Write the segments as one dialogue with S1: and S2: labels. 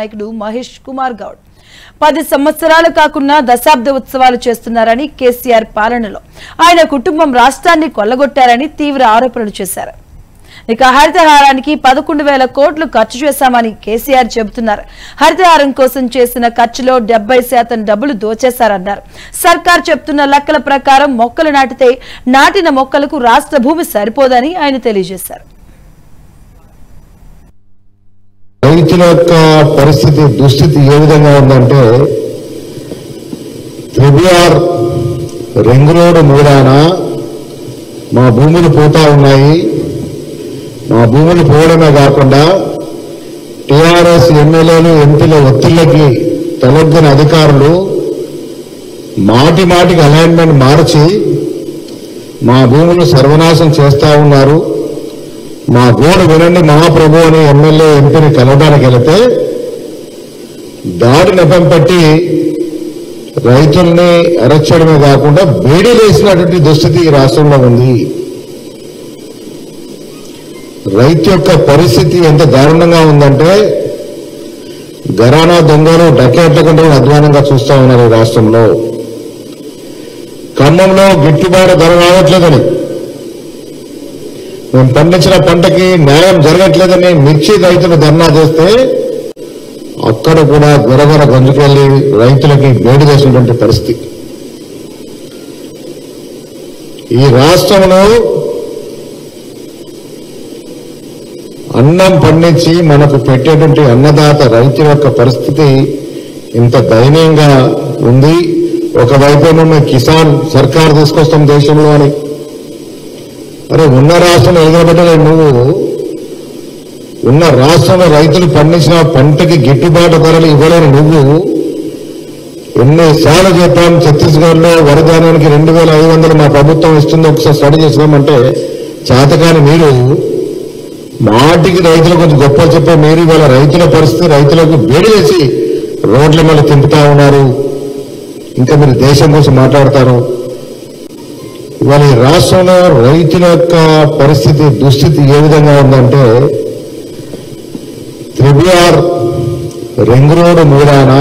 S1: నాయకుడు మహేష్ కుమార్ గౌడ్. పది సంవత్సరాలు కాకుండా దశాబ్ద ఉత్సవాలు చేస్తున్నారని కేసీఆర్ పాలనలో. ఆయన కుటుంబం రాష్ట్రాన్ని కొల్లగొట్టారని తీవ్ర ఆరోపణలు చేశారు. ఇక హరితహారానికి పదకొండు వేల కోట్లు ఖర్చు చేశామని కేసీఆర్ చెబుతున్నారు. హరితహారం కోసం చేసిన ఖర్చులో డెబ్బై శాతం డబ్బులు దోచేశారన్నారు. సర్కార్ చెప్తున్న లెక్కల ప్రకారం మొక్కలు నాటితే నాటిన మొక్కలకు రాష్ట్ర భూమి సరిపోదని ఆయన తెలియజేశారు.
S2: రైతుల యొక్క పరిస్థితి దుస్థితి ఏ విధంగా ఉందంటే త్రిబుఆర్ రింగ్ రోడ్ మూడాన మా భూములు పోతా ఉన్నాయి. మా భూములు పోవడమే కాకుండా టిఆర్ఎస్ ఎమ్మెల్యేలు ఎంపీల ఒత్తిళ్ళకి తలొగ్గిన అధికారులు మాటి మాటికి అలైన్మెంట్ మార్చి మా భూములు సర్వనాశం చేస్తూ ఉన్నారు. మా గోడు వినండి మహాప్రభు అని ఎమ్మెల్యే ఎంపీని కలవడానికి వెళితే దాడి నెపం పట్టి రైతుల్ని అరెస్ట్ చేయడమే కాకుండా వేడి వేసినటువంటి దుస్థితి ఈ రాష్ట్రంలో ఉంది. రైతు యొక్క పరిస్థితి ఎంత దారుణంగా ఉందంటే గరానా దొంగలు డకేట్ల కంటే అధ్వానంగా చూస్తా ఉన్నారు ఈ రాష్ట్రంలో. ఖమ్మంలో గిట్టుబాటు ధర రావట్లేదని మేము పండించిన పంటకి న్యాయం జరగట్లేదని మిర్చి రైతులు ధర్నా చేస్తే అక్కడ కూడా గొరగొర గంజుకెళ్ళి రైతులకి వేడి చేసినటువంటి పరిస్థితి. ఈ రాష్ట్రంలో అన్నం పండించి మనకు పెట్టేటువంటి అన్నదాత రైతు యొక్క పరిస్థితి ఇంత దయనీయంగా ఉంది. ఒకవైపు మేము కిసాన్ సర్కార్ తీసుకొస్తాం దేశంలో అని. అరే ఉన్న రాష్ట్రం ఎదురబెట్టలే నువ్వు. ఉన్న రాష్ట్రంలో రైతులు పండించిన పంటకి గిట్టుబాటు ధరలు ఇవ్వలేని నువ్వు. ఎన్నిసార్లు చెప్పాం ఛత్తీస్గఢ్లో వరదానానికి రెండు వేల ఐదు వందలు మా ప్రభుత్వం ఇస్తుంది ఒకసారి స్టడీ చేసినామంటే చేతకాని మీరు. మాటికి రైతులు కొంచెం గొప్ప చెప్పే మీరు ఇవాళ రైతుల పరిస్థితి రైతులకు వేడి చేసి రోడ్ల మళ్ళీ తింపుతా ఉన్నారు. ఇంకా మీరు దేశం కోసం మాట్లాడతారు. ఇవాళ ఈ రాష్ట్రంలో రైతుల యొక్క పరిస్థితి దుస్థితి ఏ విధంగా ఉందంటే త్రిబుఆర్ రింగ్ రోడ్డు మూడాన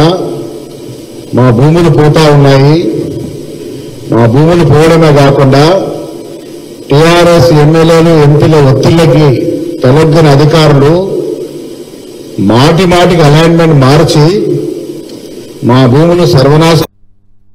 S2: మా భూములు పోతా ఉన్నాయి. మా భూములు పోవడమే కాకుండా టిఆర్ఎస్ ఎమ్మెల్యేలు ఎంపీల ఒత్తిళ్ళకి తొలగిన అధికారులు మాటి మాటికి అలైన్మెంట్ మార్చి మా భూములు సర్వనాశం